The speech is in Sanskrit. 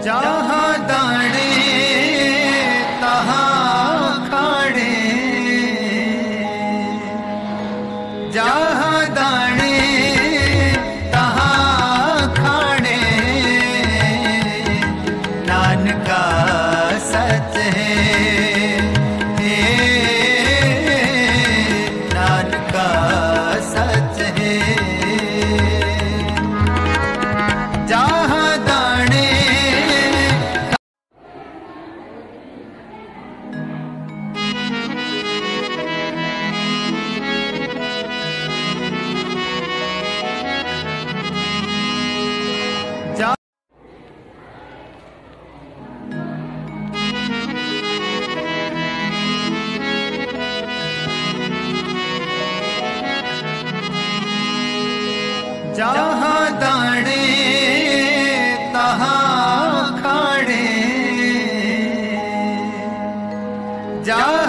讲。जहाँ दाणे तहाँ तहे जा